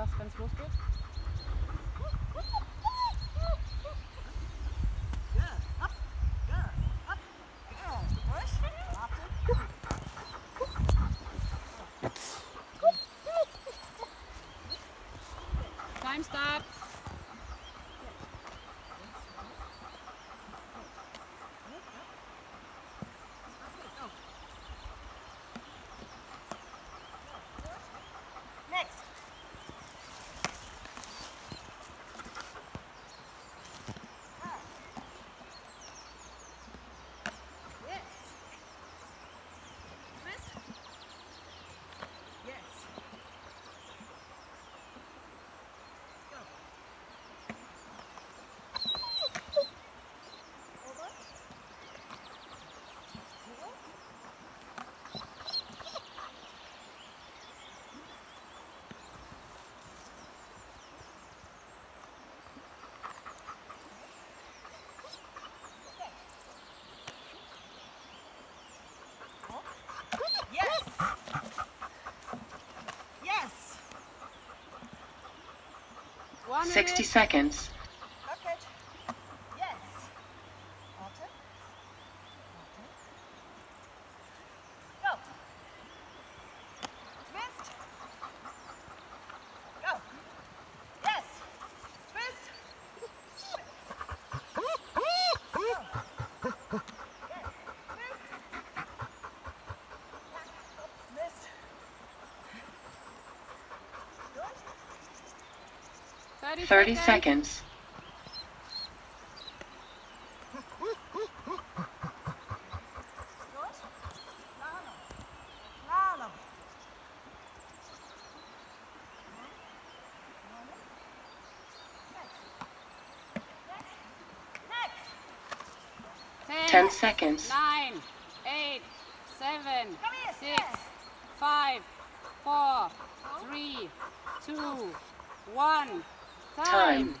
sagst, wenn es losgeht. Time start. 60 seconds. 30, 30 seconds. Good. Slalom. Slalom. Next. 10 seconds. Nine, eight, seven, Come here, six, yes. five, four, three, two, one. Time.